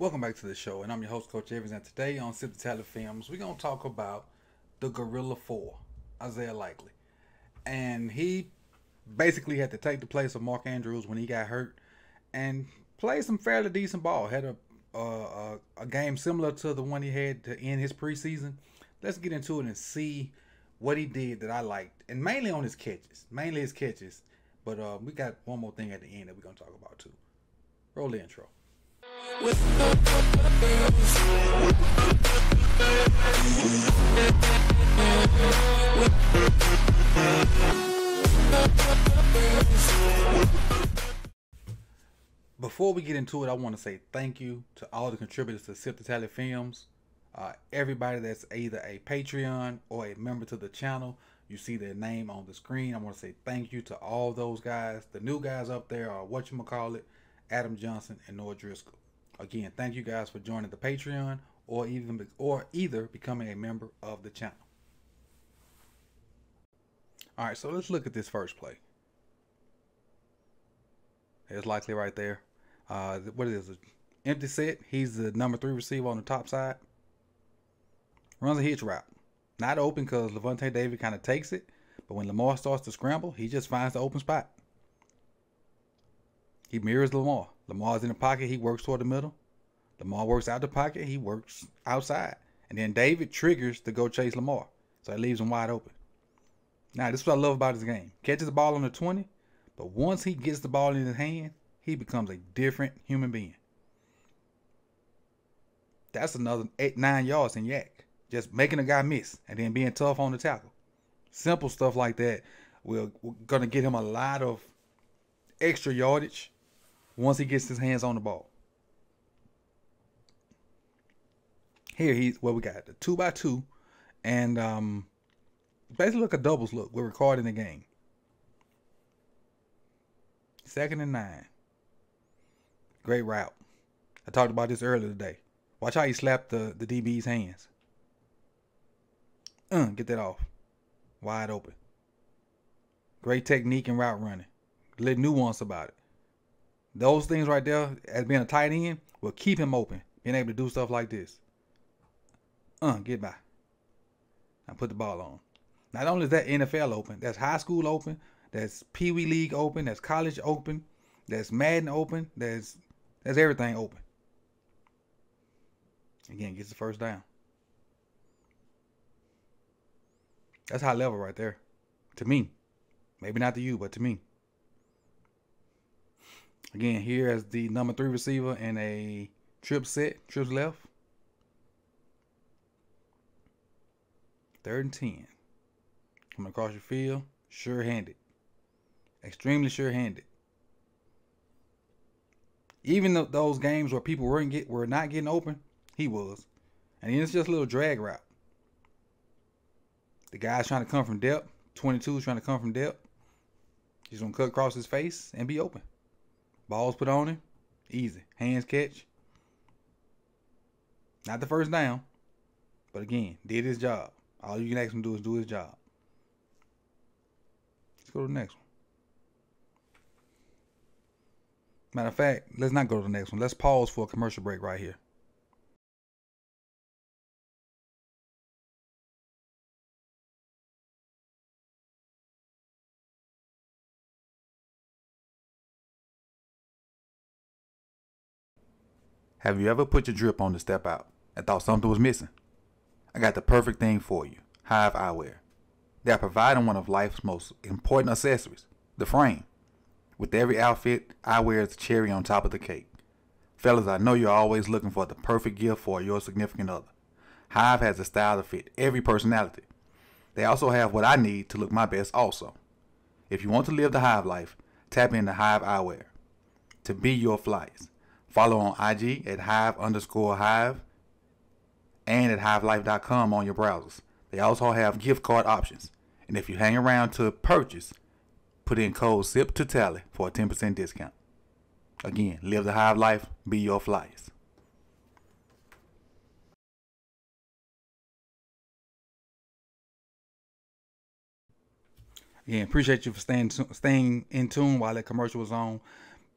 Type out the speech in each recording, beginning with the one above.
Welcome back to the show, and I'm your host, Coach Evans. And today on Sip2Tally Films, we're gonna talk about the Gorilla Four, Isaiah Likely, and he basically had to take the place of Mark Andrews when he got hurt, and played some fairly decent ball. Had a a, a game similar to the one he had to end his preseason. Let's get into it and see what he did that I liked, and mainly on his catches, mainly his catches. But uh, we got one more thing at the end that we're gonna talk about too. Roll the intro. Before we get into it, I want to say thank you to all the contributors to Sip2Tally Films. Uh, everybody that's either a Patreon or a member to the channel, you see their name on the screen. I want to say thank you to all those guys. The new guys up there are what you call it, Adam Johnson and Noah Driscoll. Again, thank you guys for joining the Patreon or even or either becoming a member of the channel. All right, so let's look at this first play. It's likely right there. Uh, what is it? Empty set. He's the number three receiver on the top side. Runs a hitch route. Not open because Lavonte David kind of takes it. But when Lamar starts to scramble, he just finds the open spot. He mirrors Lamar. Lamar's in the pocket. He works toward the middle. Lamar works out the pocket. He works outside. And then David triggers to go chase Lamar. So it leaves him wide open. Now, this is what I love about his game. Catches the ball on the 20, but once he gets the ball in his hand, he becomes a different human being. That's another eight, nine yards in YAC. Just making a guy miss and then being tough on the tackle. Simple stuff like that. We're, we're going to get him a lot of extra yardage once he gets his hands on the ball. Here he's what we got the two by two, and um, basically look a doubles look. We're recording the game. Second and nine. Great route. I talked about this earlier today. Watch how he slapped the, the DB's hands. Uh, get that off. Wide open. Great technique and route running. Little nuance about it. Those things right there, as being a tight end, will keep him open. Being able to do stuff like this. Uh, get by. Now put the ball on. Not only is that NFL open, that's high school open, that's Pee Wee League open, that's college open, that's Madden open, that's that's everything open. Again, gets the first down. That's high level right there. To me. Maybe not to you, but to me. Again, here as the number three receiver in a trip set, trips left. Third and 10. Coming across your field, sure handed. Extremely sure handed. Even th- those games where people weren't get were not getting open, he was. And it's just a little drag route. The guy's trying to come from depth. 22 is trying to come from depth. He's gonna cut across his face and be open. Balls put on him. Easy. Hands catch. Not the first down. But again, did his job. All you can ask him to do is do his job. Let's go to the next one. Matter of fact, let's not go to the next one. Let's pause for a commercial break right here. Have you ever put your drip on to step out and thought something was missing? I got the perfect thing for you Hive Eyewear. They are providing one of life's most important accessories, the frame. With every outfit, eyewear is the cherry on top of the cake. Fellas, I know you're always looking for the perfect gift for your significant other. Hive has a style to fit every personality. They also have what I need to look my best also. If you want to live the Hive life, tap into Hive Eyewear. To be your flies. Follow on IG at Hive underscore Hive and at HiveLife.com on your browsers. They also have gift card options. And if you hang around to purchase, put in code SIP to tally for a 10% discount. Again, live the Hive life, be your flyers. Again, appreciate you for staying staying in tune while that commercial was on.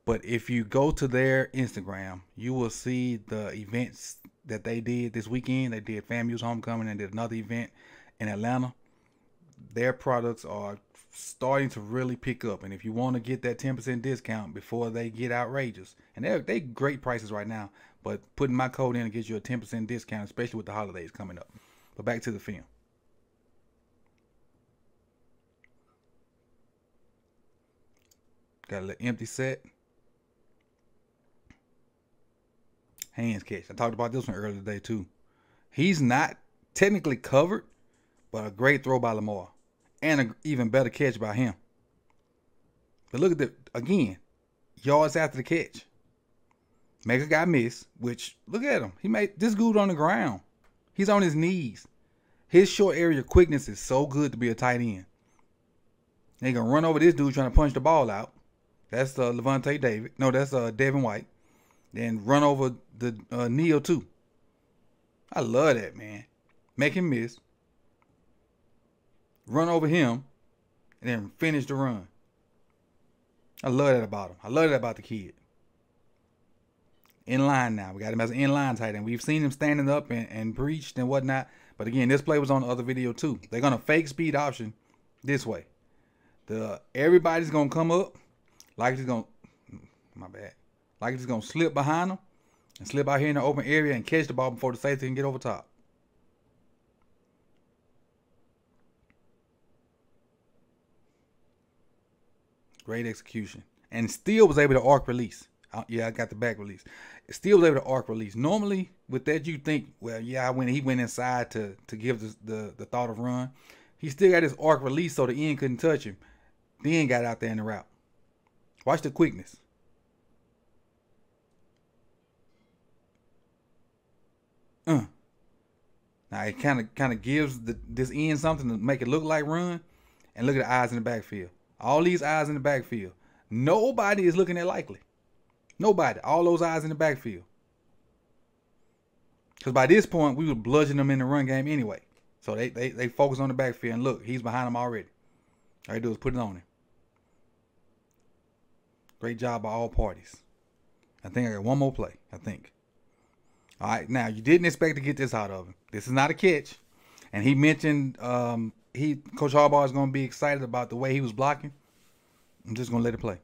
But if you go to their Instagram, you will see the events that they did this weekend. They did FAMU's homecoming and did another event in Atlanta. Their products are starting to really pick up. And if you want to get that 10% discount before they get outrageous, and they're they great prices right now, but putting my code in gives you a 10% discount, especially with the holidays coming up. But back to the film. Got a little empty set. Hands catch. I talked about this one earlier today too. He's not technically covered, but a great throw by Lamar and an even better catch by him. But look at the again, yards after the catch. Make a guy miss, which look at him. He made this dude on the ground. He's on his knees. His short area quickness is so good to be a tight end. They can run over this dude trying to punch the ball out. That's uh, Lavonte David. No, that's uh, Devin White. Then run over the uh, Neal too. I love that man. Make him miss run over him, and then finish the run. I love that about him. I love that about the kid. In line now. We got him as an in-line tight end. We've seen him standing up and, and breached and whatnot. But again, this play was on the other video too. They're gonna fake speed option this way. The everybody's gonna come up like he's gonna my bad. Like he's gonna slip behind them and slip out here in the open area and catch the ball before the safety can get over top. Great execution. And still was able to arc release. Uh, yeah, I got the back release. Still was able to arc release. Normally, with that, you think, well, yeah, when he went inside to to give the, the, the thought of run, he still got his arc release so the end couldn't touch him. Then got out there in the route. Watch the quickness. Uh. Now it kind of kind of gives the, this end something to make it look like run, and look at the eyes in the backfield. All these eyes in the backfield. Nobody is looking at likely. Nobody. All those eyes in the backfield. Because by this point, we were bludgeoning them in the run game anyway. So they, they, they focus on the backfield and look, he's behind them already. All they do is put it on him. Great job by all parties. I think I got one more play. I think. All right, now you didn't expect to get this out of him. This is not a catch. And he mentioned um, he Coach Harbaugh is going to be excited about the way he was blocking. I'm just going to let it play.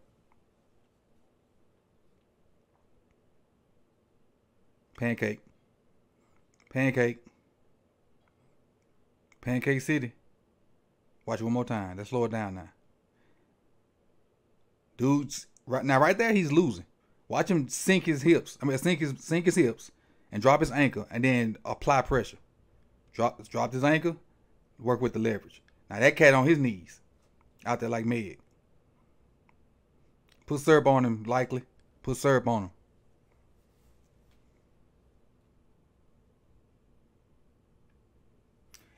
Pancake. Pancake. Pancake City. Watch it one more time. Let's slow it down now. Dude's right now, right there, he's losing. Watch him sink his hips. I mean, sink his sink his hips and drop his ankle, and then apply pressure. Drop drop his ankle, work with the leverage. Now that cat on his knees, out there like Meg. Put syrup on him, likely. Put syrup on him.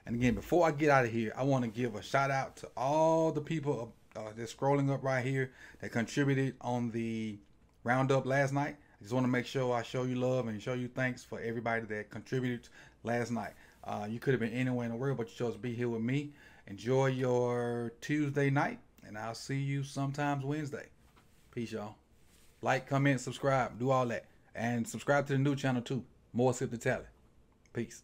And again, before I get out of here, I want to give a shout out to all the people uh, that's scrolling up right here that contributed on the roundup last night. Just want to make sure I show you love and show you thanks for everybody that contributed last night. Uh, you could have been anywhere in the world, but you chose to be here with me. Enjoy your Tuesday night, and I'll see you sometimes Wednesday. Peace, y'all. Like, comment, subscribe, do all that. And subscribe to the new channel too. More Sip Talent. Peace.